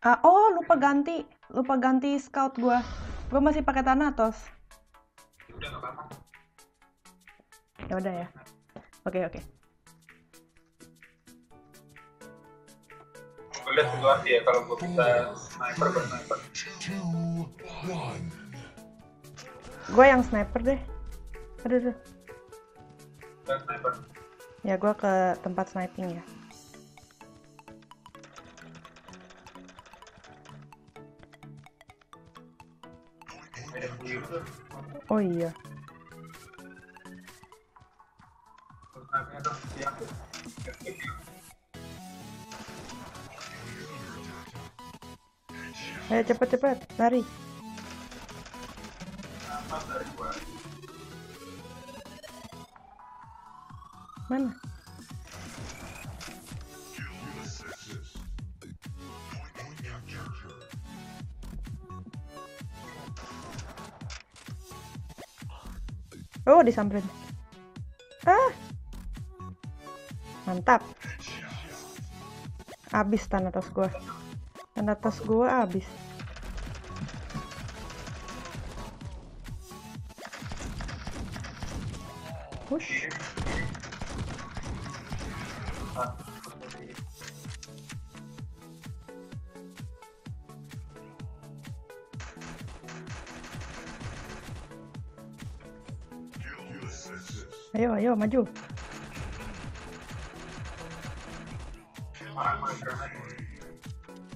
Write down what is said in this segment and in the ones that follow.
Ah, oh lupa ganti, lupa ganti scout gua. Gua masih pakai Thanatos. udah nggak apa-apa Ya udah ya. Oke oke. gue lihat situasi ya kalau gue bisa sniper gue sniper Gue yang sniper deh. Aduh, aduh. gue sniper Ya gua ke tempat sniping ya. Oh iya. Ayo cepet cepet, lari. Mana? Oh, disamperin. Ah. Mantap. Abis Thanatos gua. Thanatos gua abis. Maju.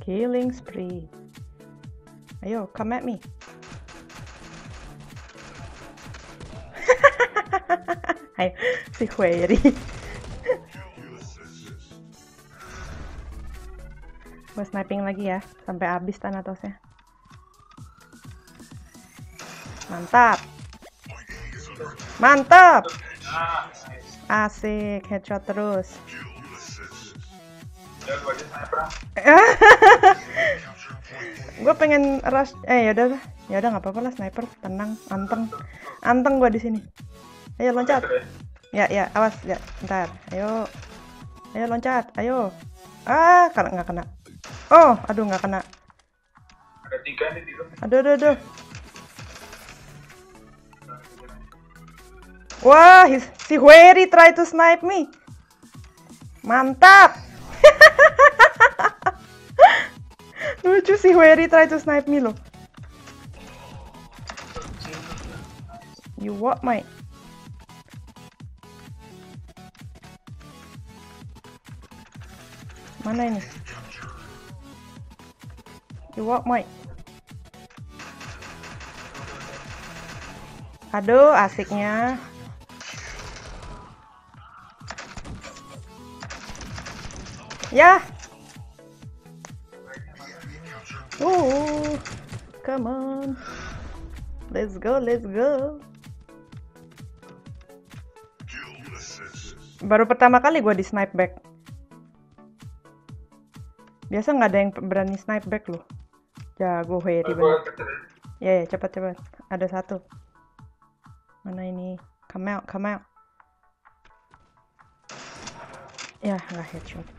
Killing spree. Ayo, come at me. Ayo, si Query. Gue sniping lagi ya, sampai habis Thanatosnya. Mantap. Mantap. Asik, headshot terus. gue pengen rush eh yaudah lah. Yaudah nggak apa-apa lah sniper tenang anteng. Anteng gue di sini. Ayo loncat. Ya. ya awas ya ntar. Ayo. Ayo loncat. Ayo. Ah kena nggak kena. Oh aduh nggak kena. Ada tiga nih di lu aduh aduh aduh wah si Hueri try to snipe me. Mantap. Lucu si Hueri try to snipe me loh. You what mate mana ini? You what mate aduh asiknya ya Uh, come on. Let's go, let's go. Baru pertama kali gue di snipe back. Biasa nggak ada yang berani snipe back loh. Jago Heri banget. Ya, ya, cepat cepat. Ada satu. Mana ini? Come out, come out. Ya, nggak headshot.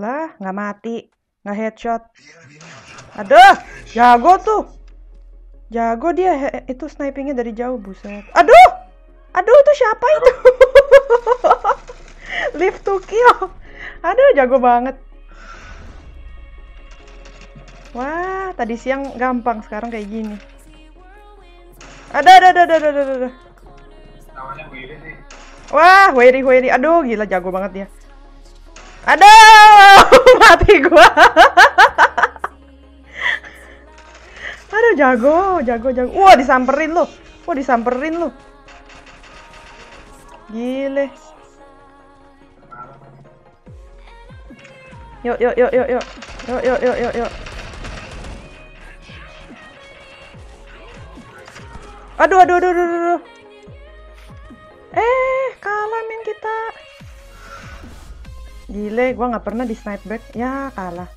Lah, nggak mati. Nggak headshot. Aduh, jago tuh. Jago dia itu snipingnya dari jauh, buset. Aduh! Aduh, itu siapa itu? Live to kill. Aduh, jago banget. Wah, tadi siang gampang, sekarang kayak gini. Ada, ada, ada, ada, ada, ada, Wah, Wery, Wery. Aduh, gila jago banget dia. Aduh, mati gua. Aduh, jago, jago, jago. Wah, disamperin lu. Wah, disamperin lu. Gile. Yuk, yuk, yuk, yuk, yuk. Yuk, yuk, yuk, yuk, yuk. Aduh, aduh, aduh, aduh, aduh. Eh, kalah min kita. Gile, gua nggak pernah di snipe back. Ya, kalah.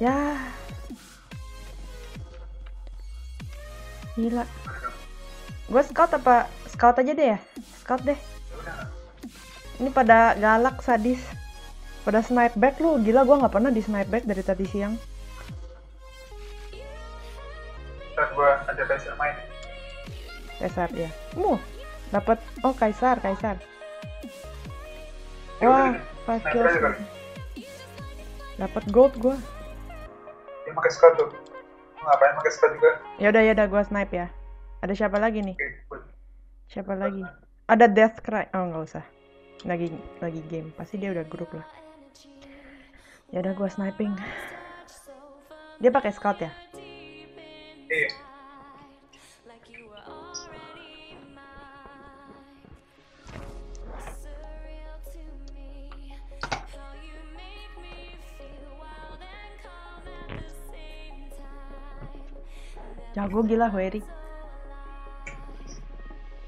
ya. Gila. Gua scout apa? Scout aja deh ya? Scout deh. Ini pada galak sadis. Pada snipe back lu. Gila gua nggak pernah di snipe back dari tadi siang. Ntar gua ada Kaisar main. Kaisar ya. Mu, dapat oh Kaisar, Kaisar. Wah, udah, 5 sniper kills. aja kali. Dapat gold gua. Dia pakai scout tuh. Ngapain pakai scout juga? Ya udah ya udah gua snipe ya. Ada siapa lagi nih? Good. Siapa lagi? Ada Death Cry. Oh, nggak usah. Lagi lagi game. Pasti dia udah grup lah. Ya udah gua sniping. Dia pakai scout ya? Iya. Jago gila Wery.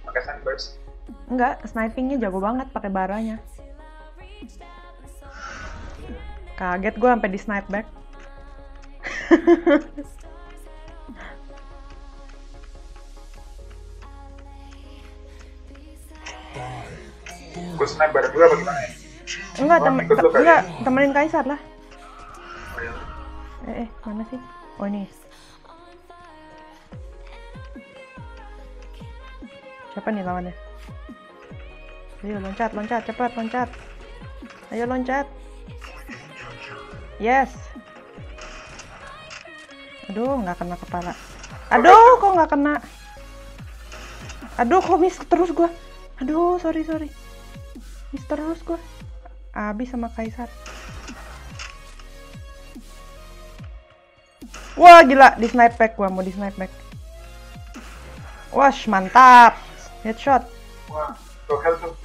Pakai sunburst. Enggak, snipingnya jago banget pakai baranya. Kaget gue sampai di snipe back. Gue snipe bareng gue apa gimana ya? Enggak, enggak, ya? temenin Kaisar lah. Oh, iya. Eh, eh, mana sih? Oh ini. Siapa nih lawannya? Ayo loncat, loncat, cepat loncat. Ayo loncat. Yes. Aduh, nggak kena kepala. Aduh, kok nggak kena? Aduh, kok miss terus gua? Aduh, sorry sorry. Miss terus gua. Abis sama Kaisar. Wah gila di snipe back gua mau di snipe back. Wah mantap. Headshot. Wah, go help.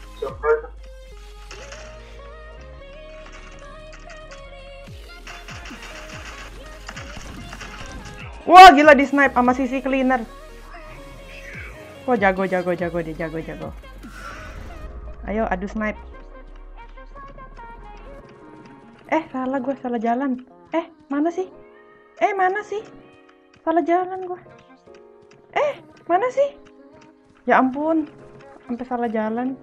Wah gila di snipe sama sisi cleaner. Wah jago jago jago dia jago jago. Ayo adu snipe. Eh salah gue salah jalan. Eh mana sih? Eh mana sih? Salah jalan gue. Eh mana sih? Ya ampun, sampai salah jalan.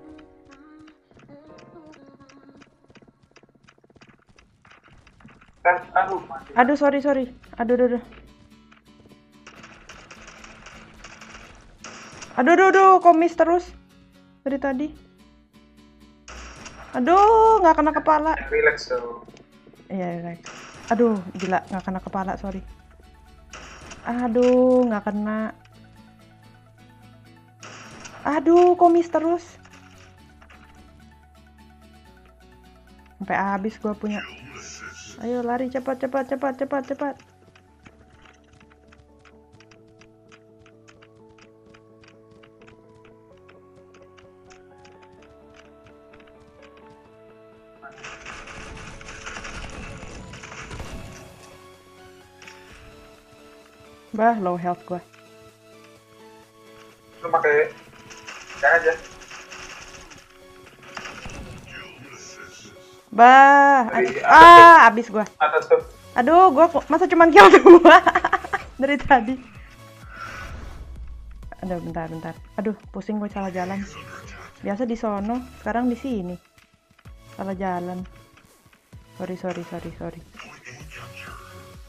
Aduh. Aduh sorry sorry. Aduh aduh aduh. Aduh aduh aduh komis terus dari tadi. Aduh nggak kena kepala. Relax tuh. Iya relax. Aduh gila nggak kena kepala sorry. Aduh nggak kena. Aduh komis terus. Sampai habis gua punya. Ayo lari cepat cepat cepat cepat cepat. Bah, low health gua. Lu pakai aja. Bah, Dari atas ah, abis gua. Atas tuh. Aduh, gua masa cuman kill dua dari tadi. Aduh, bentar, bentar. Aduh, pusing gue salah jalan. Biasa di sono, sekarang di sini. Salah jalan. Sorry, sorry, sorry, sorry.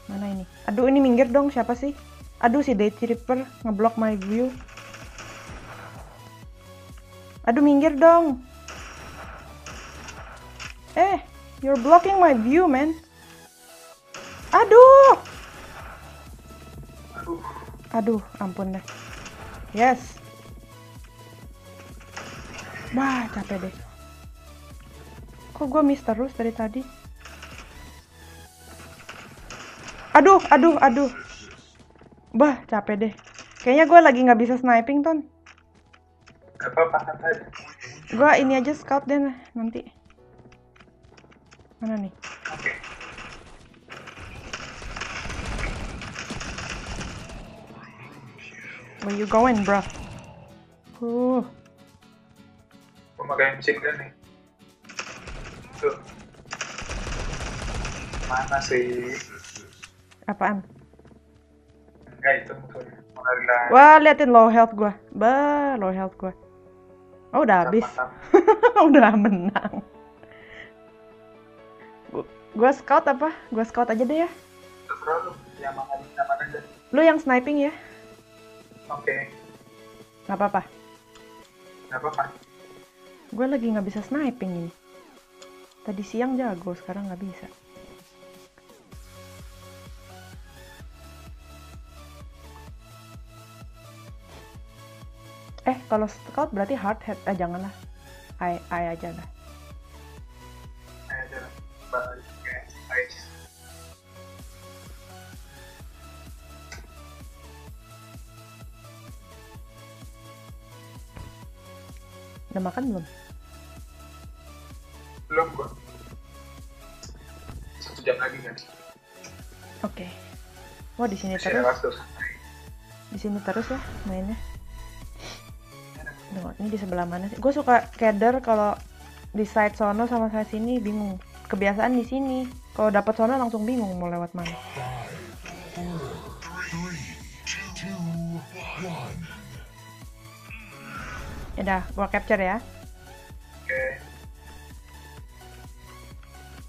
Mana ini? Aduh, ini minggir dong, siapa sih? Aduh, si Day Tripper ngeblok my view. Aduh, minggir dong. Eh, you're blocking my view, man. Aduh. Aduh. Ampun deh. Yes. Wah, capek deh. Kok gue miss terus dari tadi? Aduh, aduh, aduh. Bah, capek deh. Kayaknya gue lagi nggak bisa sniping, Ton. Gak apa-apa, santai aja. Gue ini aja scout deh nah, nanti. Mana nih? Oke. Where you going, bro? Uh, Gue pakai gun nih. Tuh. Mana sih? apaan? Enggak itu musuhnya. Wah, liatin low health gua. Bah, low health gua. Oh, udah habis. Udah menang. Gu- Gua scout apa? Gua scout aja deh ya. Terserah lu. Yang mana yang mana aja. Lu yang sniping ya? Oke. Nggak apa-apa. Nggak apa-apa. Gue lagi nggak bisa sniping ini. Tadi siang jago, sekarang nggak bisa. Eh, kalau scout berarti hard head. Eh, janganlah. I, I aja lah. Udah makan belum? Belum gua. Satu jam lagi kan. Oke. Wah, di sini terus. Di sini terus ya mainnya. Ini di sebelah mana sih? Gue suka keder kalau di side sono sama side sini bingung. Kebiasaan di sini. Kalau dapat sono langsung bingung mau lewat mana. Ya dah, gua capture ya. Oke.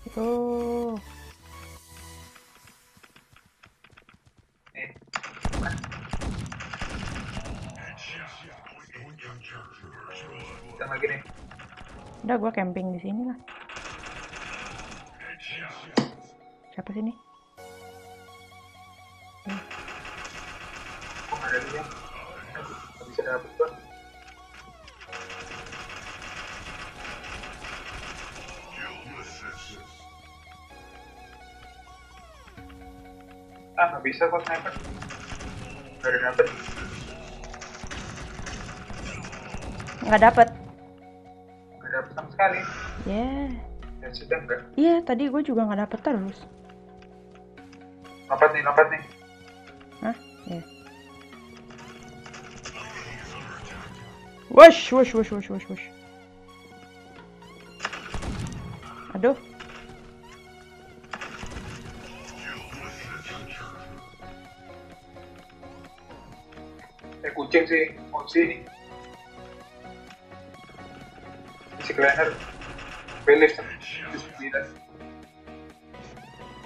Itu. Udah gua camping di sini lah. Siapa sini? Ada dia? Ah, nggak bisa kok sniper. Nggak ada dapet. Nggak dapet. Sudah nggak. Iya, tadi gue juga nggak dapet terus. Lompat nih, lompat nih. Hah? Iya. Wush, wush, wush, wush, wush, wush. Aduh. Eh kucing sih, kunci. Si Glenner. Belief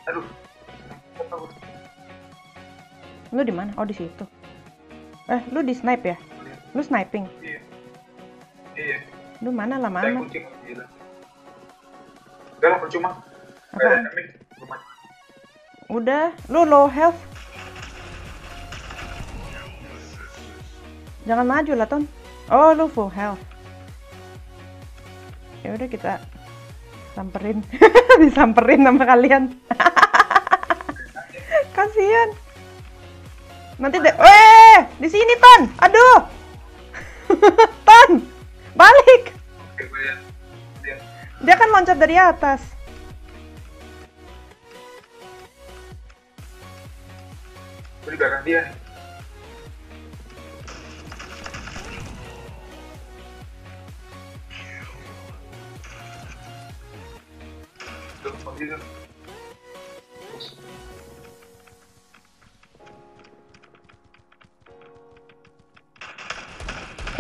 Aduh. Lu di mana? Oh, di situ. Eh, lu di snipe ya? Lu sniping. Iya. Iya. Lu mana lah mana? gila. Udah lah percuma. Apaan? Udah, lu low health. Jangan maju lah, Ton. Oh, lu full health. Ya udah kita samperin. Disamperin sama kalian. Kasihan. Nanti deh. Eh, di sini, Ton. Aduh. ton. Balik. Dia. Kan loncat dari atas. Belakang dia.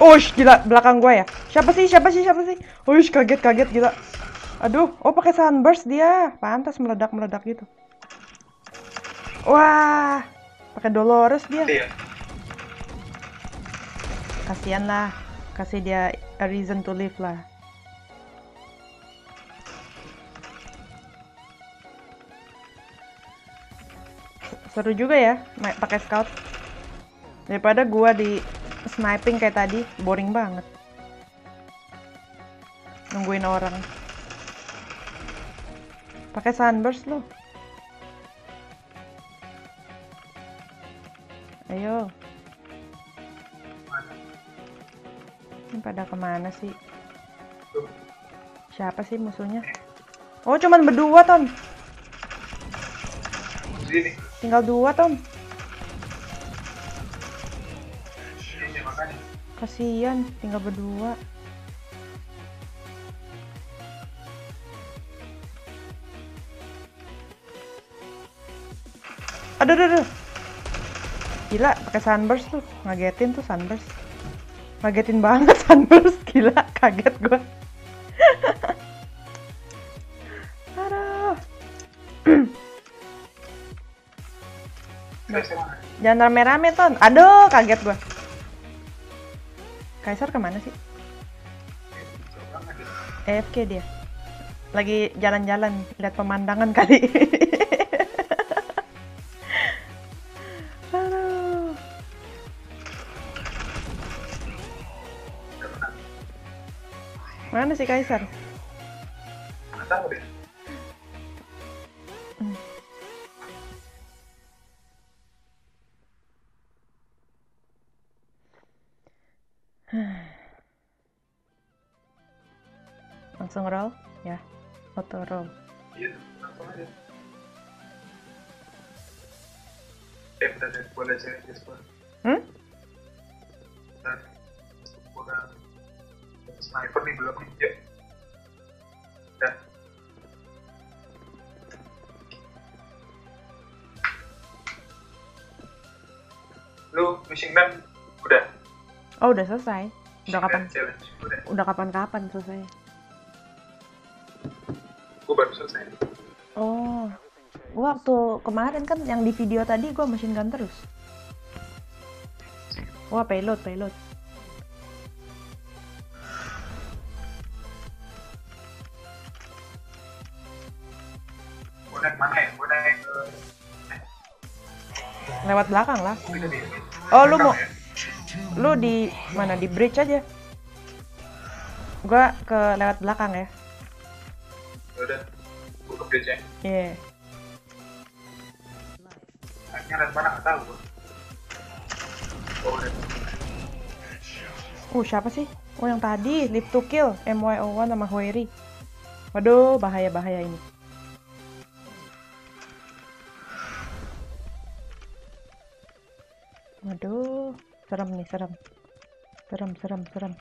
Ush, gila belakang gua ya. Siapa sih? Siapa sih? Siapa sih? Ush, kaget-kaget gila. Aduh, oh pakai sunburst dia. Pantas meledak-meledak gitu. Wah, pakai Dolores dia. Iya. Kasian lah. Kasih dia a reason to live lah. Seru juga ya pakai scout. Daripada gua di sniping kayak tadi, boring banget. Nungguin orang. Pakai sunburst lo. Ayo. Ini pada ke mana sih? Siapa sih musuhnya? Oh, cuman berdua, Ton. Tinggal dua, Ton. Kasian, tinggal berdua. Aduh, aduh, aduh. Gila, pakai sunburst tuh. Ngagetin tuh sunburst. Ngagetin banget Sunburst, gila, kaget gue. Aduh. Kaisar mana? Jangan rame-rame, Ton. Aduh, kaget gue. Kaisar ke mana sih? AFK dia. Lagi jalan-jalan, lihat pemandangan kali. Menang. Mana sih Kaisar? Langsung roll? Ya, auto roll. Iya, langsung aja. Eh, bentar deh. Boleh cari Discord. Hmm? Bentar. Sniper nih belum nih. Ya. Udah. Lu udah. Oh, udah selesai. Udah kapan? Man challenge udah. Udah kapan-kapan selesai. Oh. Gua waktu kemarin kan yang di video tadi gua machine gun terus. Wah, payload, payload. Gue naik mana ya? Gue naik ke... Lewat belakang lah. Oh, lu mau ya? lu di mana? Di bridge aja. Gua ke lewat belakang ya. Bridge ya. Iya. Naiknya red mana nggak tahu gue. Oh. Uh, siapa sih? Oh, yang tadi, Live to Kill, MY01 sama Hueri. Waduh, bahaya-bahaya ini. Waduh, serem nih, serem. Serem, serem, serem.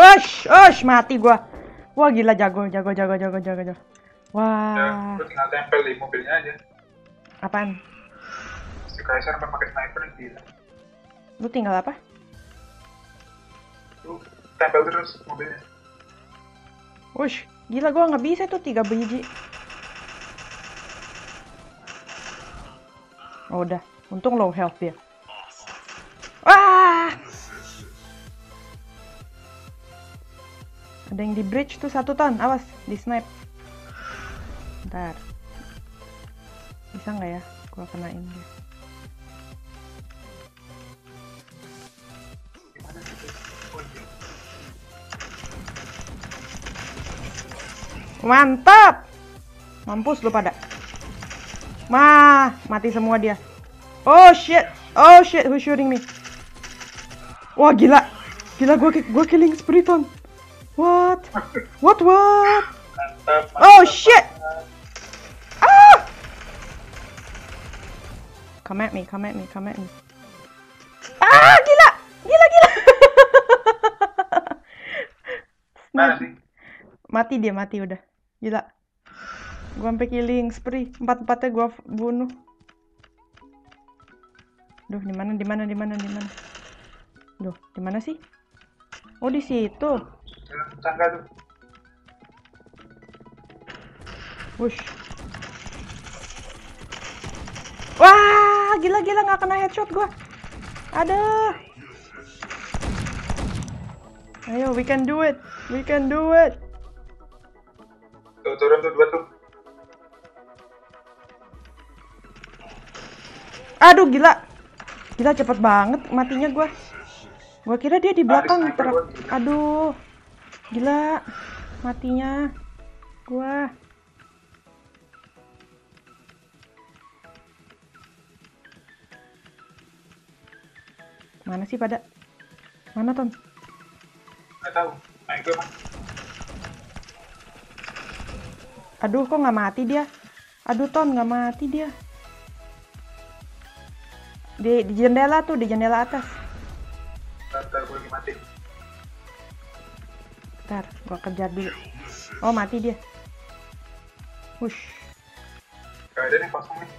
Wush, wush, mati gua. Wah, gila jago, jago, jago, jago, jago, jago. Ya, Wah, lu tinggal tempel di mobilnya aja. apaan? Si Kaiser pakai sniper gila. Lu tinggal apa? Lu tempel terus mobilnya. Wush, gila gua nggak bisa tuh tiga biji. Oh, udah, untung low health dia. Wah! Ada yang di bridge tuh satu ton, awas di snipe. Bentar. Bisa nggak ya? Gua kenain dia. Mantap! Mampus lu pada. Mah, mati semua dia. Oh shit. Oh shit, who's shooting me? Wah, gila. Gila gua gua killing Spiriton. What? What what? Mantap, Oh, shit. mantap. Ah! Come at me, come at me, come at me. Ah, gila. Gila gila. Mana sih? mati dia mati udah gila gua sampai killing spree empat empatnya gua bunuh duh di mana di mana di mana di mana duh di mana sih oh di situ Jalan tangga tuh. wush wah gila gila nggak kena headshot gua ada ayo we can do it we can do it Tuh, turun tuh dua tuh. Aduh gila. Gila cepet banget matinya gua. Gua kira dia di belakang truk. Aduh. Gila. Matinya. Gua. Mana sih pada? Mana Ton? Nggak tahu. Naik gue mah. Aduh kok nggak mati dia? Aduh Ton nggak mati dia. Di, di jendela tuh, di jendela atas. Gua kejar dulu. Oh, mati dia. Wush. Gak ada nih kosong nih.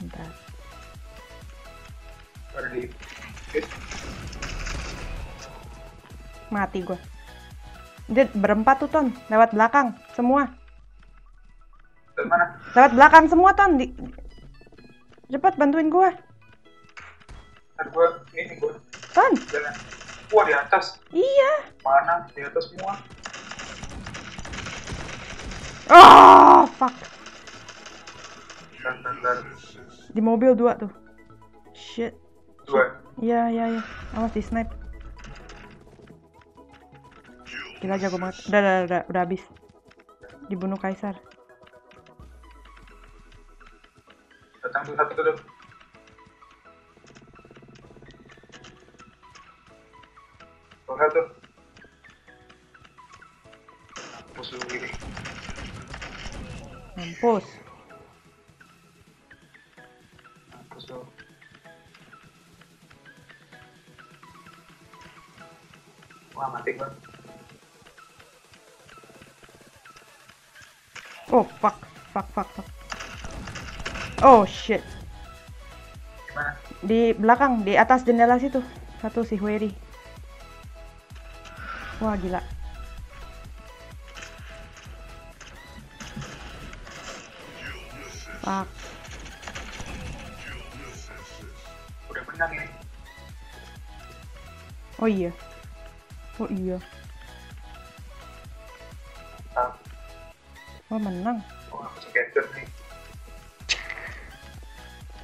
Bentar. Ada di. Oke. Mati gua. Dia berempat tuh, Ton. Lewat belakang. Semua. Mana? Lewat belakang semua, Ton. Di... Cepat bantuin gua. Ntar gua ini gua Ton. jalan. Wah di atas. Iya. Mana? Di atas semua. Oh, fuck. Dan dan dan. Di mobil dua tuh. Shit. Dua. Iya, iya, iya. Awas di snipe. Gila jago banget. Udah, udah, udah, udah habis. Dibunuh Kaisar. Datang tuh satu tuh. Mampus. Musuh. Wah mati gua. Oh, fuck. Fuck, fuck, fuck. Oh, shit. Di belakang, di atas jendela situ. Satu si Hueri. Wah, gila. Oh iya. Oh iya. Ah, Wah, menang. wah nih.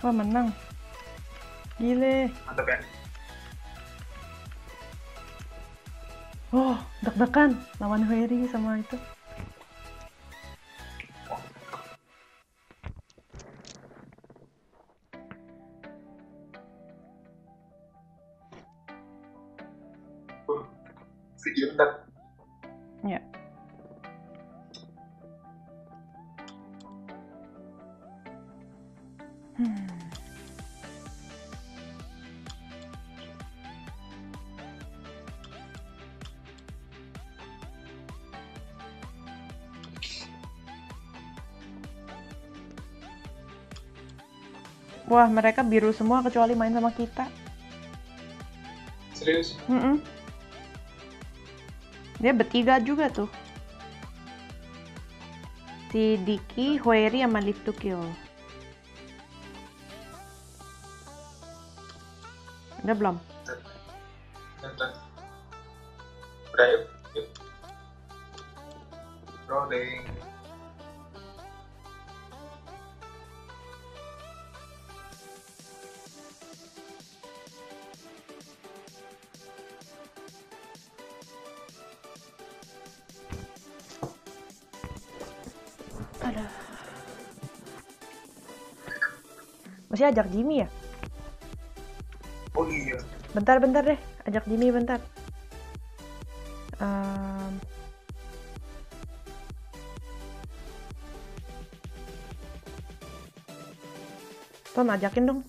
Wah, menang. Gile. Mantap ya. Oh, deg-degan lawan Hueri sama itu. Wah, mereka biru semua kecuali main sama kita. Serius? Mm-mm. Dia bertiga juga tuh. Si Diki, Hoeri, sama Live to Kill. Udah belum? Bentar. Udah yuk, Masih ajak Jimmy ya? Oh iya. Bentar, bentar deh. Ajak Jimmy bentar. Ehm. Ton, ajakin dong.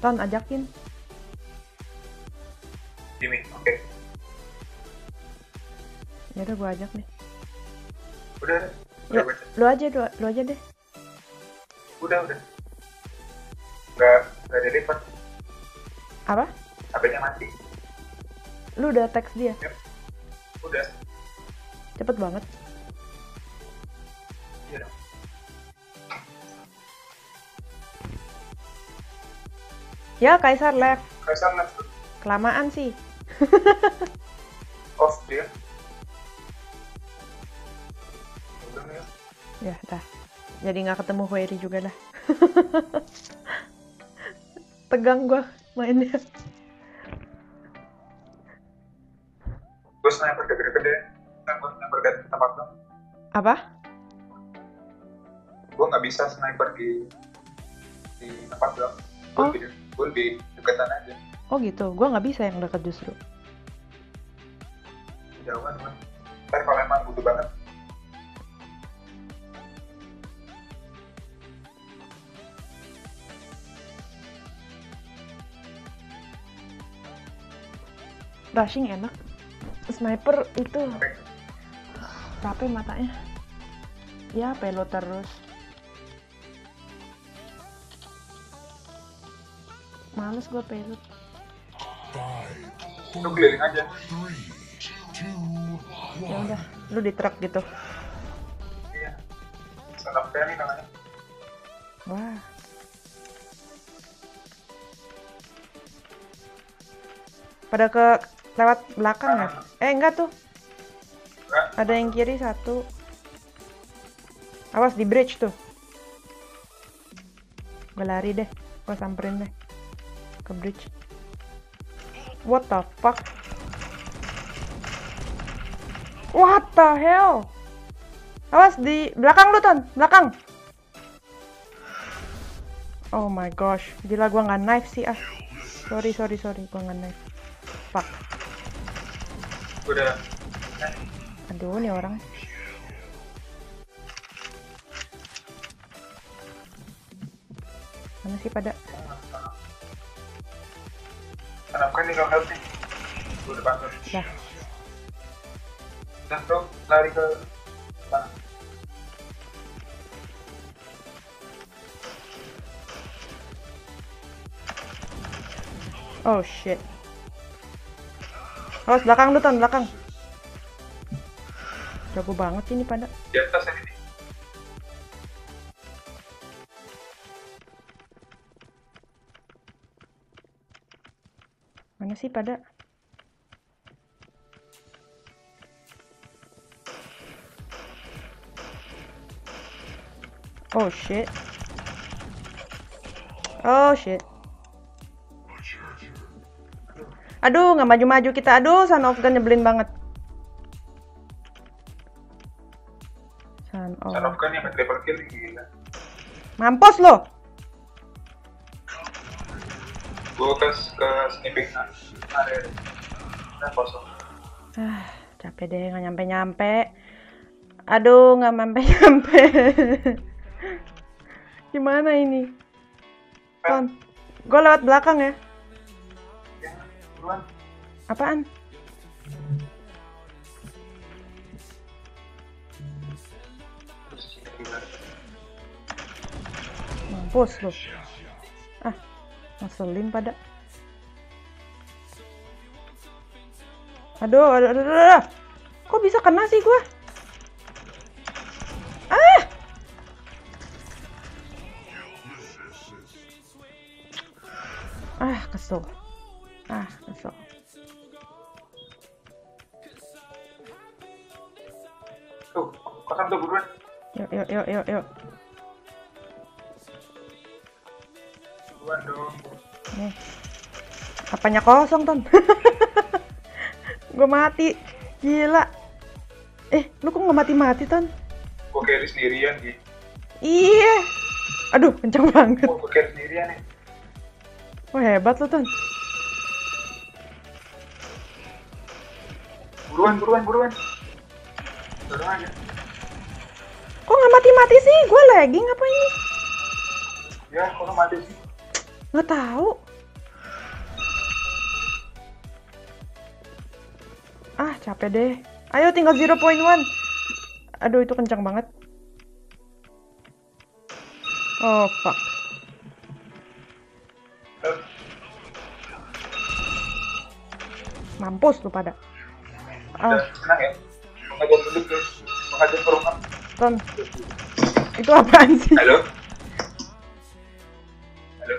Ton, ajakin. Jimmy, oke. Ya udah gua ajak nih. Udah. Ya, lu aja, lu, lu aja deh. Udah, udah. Nggak, nggak deliver. Apa? HP-nya mati. Lu udah teks dia. Udah. Cepet banget. Iya dong. Ya, Kaisar left. Kaisar left. Kelamaan sih. Off dia. Udah ya. Ya, dah. Jadi nggak ketemu Hueri juga dah. Tegang gua mainnya. Gue sniper gede-gede. Kan gue sniper gede di tempat lo. Apa? Gue nggak bisa sniper di di tempat lo. Gue Oh. lebih, gue lebih deketan aja. Oh gitu. Gua nggak bisa yang dekat justru. Jauhan gue. Ntar kalau emang butuh banget. Rushing enak. Sniper itu capek matanya ya pelo terus males gue pelo Lu keliling aja. ya udah lu di truk gitu Iya. Nih namanya. wah pada ke lewat belakang ya? Eh enggak tuh. Ada yang kiri satu. Awas di bridge tuh. Gue lari deh. Gue samperin deh. Ke bridge. What the fuck? What the hell? Awas di belakang lu ton. Belakang. Oh my gosh. Gila gua nggak knife sih ah. Sorry sorry sorry. Gua nggak knife. Fuck udah. Aduh nih orang mana sih pada tanamkan nih nih. Gua udah bantu. dah Dan tuh lari ke oh shit awas belakang lu ton belakang. Jago banget ini pada Di atas ini. Mana sih pada oh shit. Oh shit aduh nggak maju-maju kita aduh Son of Gun nyebelin banget Son of Son of Gun yang triple kill gila. mampus lo Gua ke ke snipping nah. Ada. Nah, kosong. Ah, capek deh nggak nyampe-nyampe. Aduh, nggak nyampe-nyampe. Gimana ini? Ton, gue lewat belakang. Ya, buruan. Apaan? Mampus lu. Ah, ngeselin pada. Aduh, aduh, aduh, aduh, aduh. Kok bisa kena sih gua? Ah! Ah, kesel. Ah, kesel. Tuh, kosong tuh buruan. Yuk, yuk, yuk, yuk, yuk. Buruan dong. Nih. Apanya kosong, Ton? gue mati. Gila. Eh, lu kok nggak mati-mati, Ton? Gua carry sendirian gitu. Iya. Aduh, kencang banget. Gua carry sendirian nih. Wah, hebat lu, Ton. Buruan, buruan, buruan. Dorong aja. Kok nggak mati-mati sih? Gue lagging apa ini? Ya, kalau mati sih. Nggak tahu. Ah, capek deh. Ayo tinggal 0.1. Aduh, itu kencang banget. Oh, fuck. Eh, Mampus lu pada. Udah, Ah, tenang ya. Mengajar duduk guys. Mengajar ke rumah. Ton. Itu apaan sih? Halo? Halo?